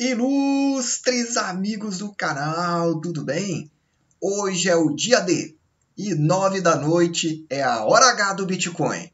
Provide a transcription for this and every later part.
Ilustres amigos do canal, tudo bem? Hoje é o dia D e nove da noite é a hora H do Bitcoin.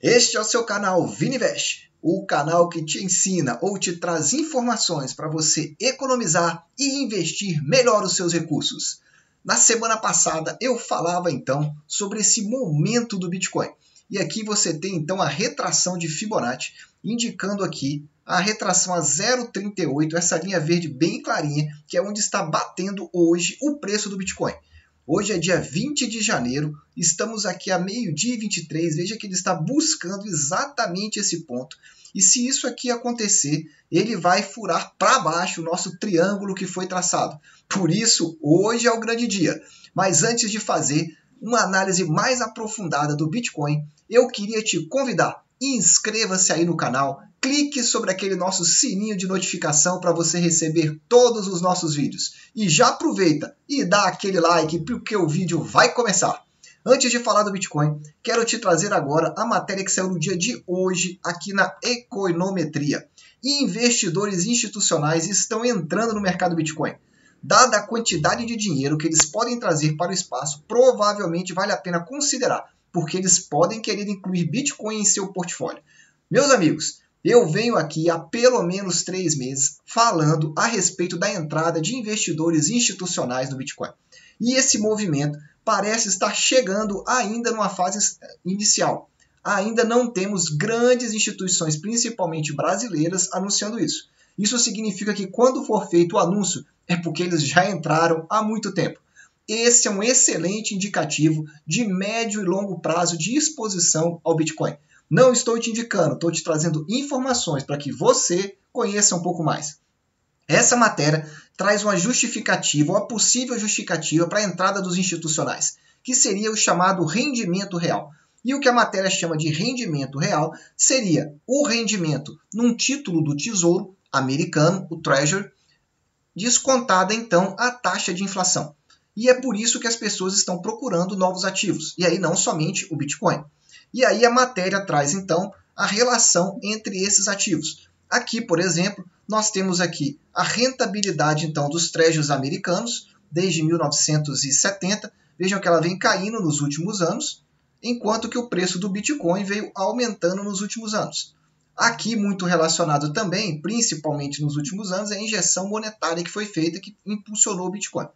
Este é o seu canal Vinivest, o canal que te ensina ou te traz informações para você economizar e investir melhor os seus recursos. Na semana passada eu falava então sobre esse momento do Bitcoin. E aqui você tem então a retração de Fibonacci, indicando aqui a retração a 0,38, essa linha verde bem clarinha, que é onde está batendo hoje o preço do Bitcoin. Hoje é dia 20 de janeiro, estamos aqui a meio-dia e 23. Veja que ele está buscando exatamente esse ponto. E se isso aqui acontecer, ele vai furar para baixo o nosso triângulo que foi traçado. Por isso, hoje é o grande dia. Mas antes de fazer uma análise mais aprofundada do Bitcoin, eu queria te convidar. Inscreva-se aí no canal, clique sobre aquele nosso sininho de notificação para você receber todos os nossos vídeos. E já aproveita e dá aquele like porque o vídeo vai começar. Antes de falar do Bitcoin, quero te trazer agora a matéria que saiu no dia de hoje aqui na Econometria. Investidores institucionais estão entrando no mercado Bitcoin. Dada a quantidade de dinheiro que eles podem trazer para o espaço, provavelmente vale a pena considerar, porque eles podem querer incluir Bitcoin em seu portfólio. Meus amigos, eu venho aqui há pelo menos três meses falando a respeito da entrada de investidores institucionais no Bitcoin. E esse movimento parece estar chegando ainda numa fase inicial. Ainda não temos grandes instituições, principalmente brasileiras, anunciando isso. Isso significa que quando for feito o anúncio, é porque eles já entraram há muito tempo. Esse é um excelente indicativo de médio e longo prazo de exposição ao Bitcoin. Não estou te indicando, estou te trazendo informações para que você conheça um pouco mais. Essa matéria traz uma justificativa, uma possível justificativa para a entrada dos institucionais, que seria o chamado rendimento real. E o que a matéria chama de rendimento real seria o rendimento num título do Tesouro americano, o Treasury, descontada então a taxa de inflação. E é por isso que as pessoas estão procurando novos ativos, e aí não somente o Bitcoin. E aí a matéria traz então a relação entre esses ativos. Aqui, por exemplo, nós temos aqui a rentabilidade então dos treasuries americanos desde 1970. Vejam que ela vem caindo nos últimos anos, enquanto que o preço do Bitcoin veio aumentando nos últimos anos. Aqui, muito relacionado também, principalmente nos últimos anos, é a injeção monetária que foi feita que impulsionou o Bitcoin.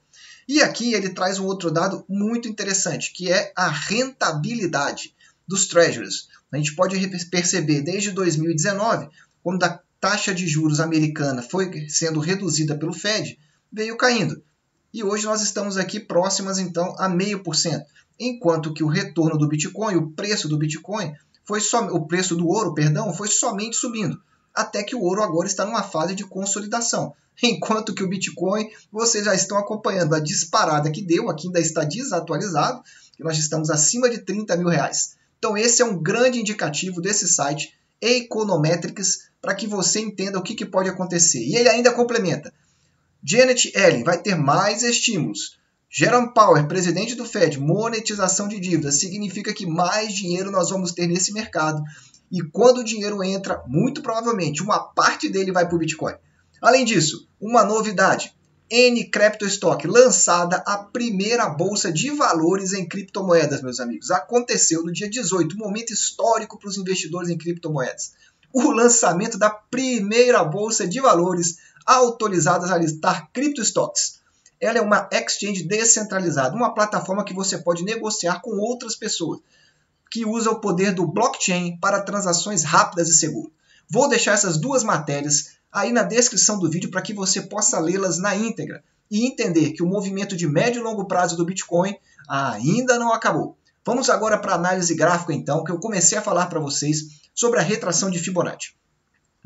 E aqui ele traz um outro dado muito interessante, que é a rentabilidade dos treasuries. A gente pode perceber desde 2019, quando a taxa de juros americana foi sendo reduzida pelo Fed, veio caindo. E hoje nós estamos aqui próximas então a meio por cento, enquanto que o retorno do Bitcoin, o preço do Bitcoin, foi só o preço do ouro, perdão, foi somente subindo, até que o ouro agora está numa fase de consolidação. Enquanto que o Bitcoin, vocês já estão acompanhando a disparada que deu, aqui ainda está desatualizado, que nós estamos acima de 30 mil reais. Então, esse é um grande indicativo desse site Econometrics para que você entenda o que, que pode acontecer. E ele ainda complementa: Janet Yellen vai ter mais estímulos. Jerome Powell, presidente do Fed, monetização de dívidas significa que mais dinheiro nós vamos ter nesse mercado. E quando o dinheiro entra, muito provavelmente uma parte dele vai para o Bitcoin. Além disso, uma novidade: N Crypto Stock, lançada a primeira bolsa de valores em criptomoedas, meus amigos. Aconteceu no dia 18, um momento histórico para os investidores em criptomoedas. O lançamento da primeira bolsa de valores autorizadas a listar cripto stocks. Ela é uma exchange descentralizada, uma plataforma que você pode negociar com outras pessoas, que usa o poder do blockchain para transações rápidas e seguras. Vou deixar essas duas matérias aí na descrição do vídeo para que você possa lê-las na íntegra e entender que o movimento de médio e longo prazo do Bitcoin ainda não acabou. Vamos agora para a análise gráfica então, que eu comecei a falar para vocês sobre a retração de Fibonacci.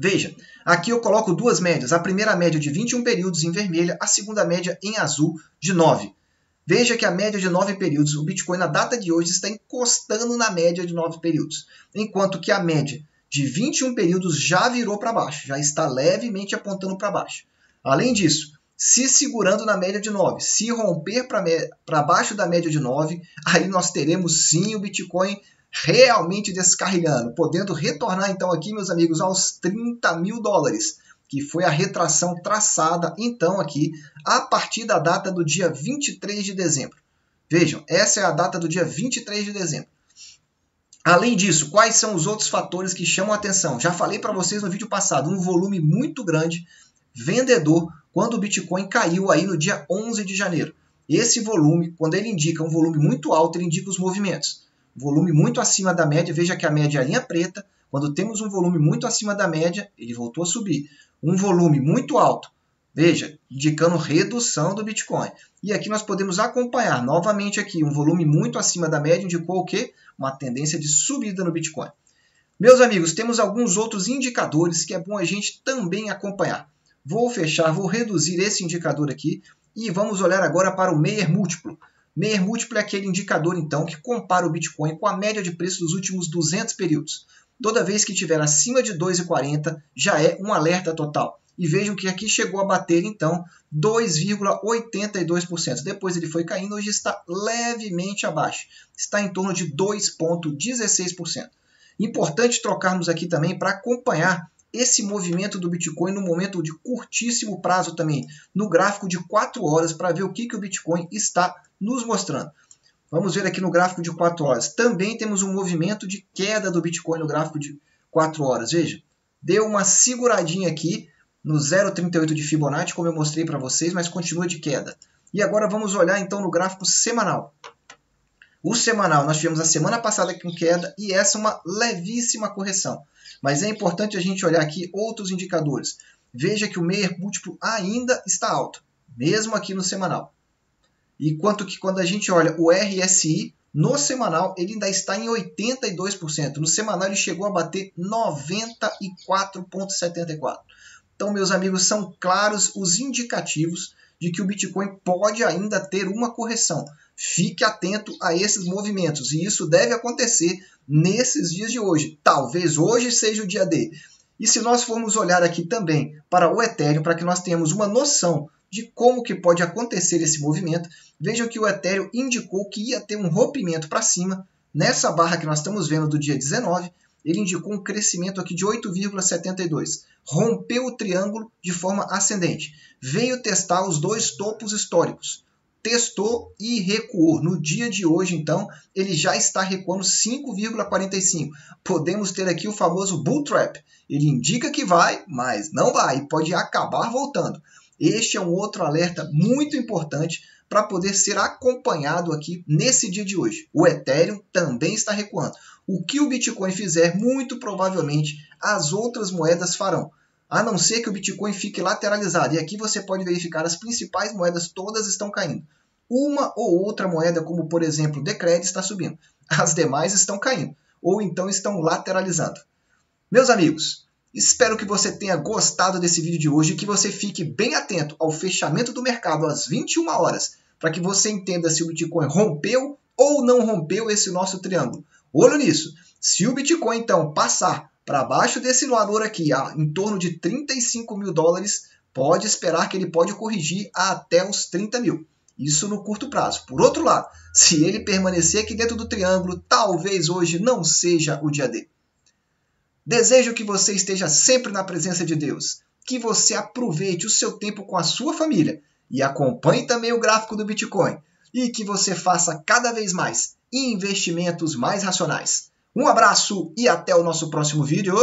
Veja, aqui eu coloco duas médias, a primeira média de 21 períodos em vermelha, a segunda média em azul de 9. Veja que a média de 9 períodos, o Bitcoin na data de hoje está encostando na média de 9 períodos, enquanto que a média de 21 períodos já virou para baixo, já está levemente apontando para baixo. Além disso, se segurando na média de 9, se romper para baixo da média de 9, aí nós teremos sim o Bitcoin realmente descarrilhando, podendo retornar então aqui, meus amigos, aos 30 mil dólares, que foi a retração traçada então aqui a partir da data do dia 23 de dezembro. Vejam, essa é a data do dia 23 de dezembro. Além disso, quais são os outros fatores que chamam a atenção? Já falei para vocês no vídeo passado, um volume muito grande vendedor quando o Bitcoin caiu aí no dia 11 de janeiro. Esse volume, quando ele indica um volume muito alto, ele indica os movimentos. Volume muito acima da média, veja que a média é a linha preta. Quando temos um volume muito acima da média, ele voltou a subir. Um volume muito alto, veja, indicando redução do Bitcoin. E aqui nós podemos acompanhar novamente aqui um volume muito acima da média, indicou o quê? Uma tendência de subida no Bitcoin. Meus amigos, temos alguns outros indicadores que é bom a gente também acompanhar. Vou fechar, vou reduzir esse indicador aqui e vamos olhar agora para o Meyer múltiplo. Meyer múltiplo é aquele indicador, então, que compara o Bitcoin com a média de preço dos últimos 200 períodos. Toda vez que tiver acima de 2,40, já é um alerta total. E vejam que aqui chegou a bater, então, 2,82%. Depois ele foi caindo, hoje está levemente abaixo. Está em torno de 2,16%. Importante trocarmos aqui também para acompanhar esse movimento do Bitcoin no momento de curtíssimo prazo também, no gráfico de 4 horas, para ver o que, que o Bitcoin está nos mostrando. Vamos ver aqui no gráfico de 4 horas. Também temos um movimento de queda do Bitcoin no gráfico de 4 horas. Veja, deu uma seguradinha aqui no 0,38 de Fibonacci, como eu mostrei para vocês, mas continua de queda. E agora vamos olhar então no gráfico semanal. O semanal nós tivemos a semana passada com queda e essa é uma levíssima correção. Mas é importante a gente olhar aqui outros indicadores. Veja que o Meyer múltiplo ainda está alto, mesmo aqui no semanal. Enquanto que quando a gente olha o RSI, no semanal ele ainda está em 82%. No semanal ele chegou a bater 94,74%. Então, meus amigos, são claros os indicativos de que o Bitcoin pode ainda ter uma correção. Fique atento a esses movimentos e isso deve acontecer nesses dias de hoje. Talvez hoje seja o dia D. E se nós formos olhar aqui também para o Ethereum, para que nós tenhamos uma noção de como que pode acontecer esse movimento, vejam que o Ethereum indicou que ia ter um rompimento para cima nessa barra que nós estamos vendo do dia 19, ele indicou um crescimento aqui de 8,72. Rompeu o triângulo de forma ascendente. Veio testar os dois topos históricos testou e recuou. No dia de hoje, então, ele já está recuando 5,45. Podemos ter aqui o famoso bull trap. Ele indica que vai, mas não vai, pode acabar voltando. Este é um outro alerta muito importante para poder ser acompanhado aqui nesse dia de hoje. O Ethereum também está recuando. O que o Bitcoin fizer, muito provavelmente as outras moedas farão a não ser que o Bitcoin fique lateralizado. E aqui você pode verificar as principais moedas todas estão caindo. Uma ou outra moeda, como por exemplo o Decred, está subindo. As demais estão caindo, ou então estão lateralizando. Meus amigos, espero que você tenha gostado desse vídeo de hoje e que você fique bem atento ao fechamento do mercado às 21 horas, para que você entenda se o Bitcoin rompeu ou não rompeu esse nosso triângulo. Olho nisso. Se o Bitcoin então passar para baixo desse valor aqui, em torno de 35 mil dólares, pode esperar que ele pode corrigir até os 30 mil. Isso no curto prazo. Por outro lado, se ele permanecer aqui dentro do triângulo, talvez hoje não seja o dia D. Desejo que você esteja sempre na presença de Deus, que você aproveite o seu tempo com a sua família e acompanhe também o gráfico do Bitcoin e que você faça cada vez mais investimentos mais racionais. Um abraço e até o nosso próximo vídeo.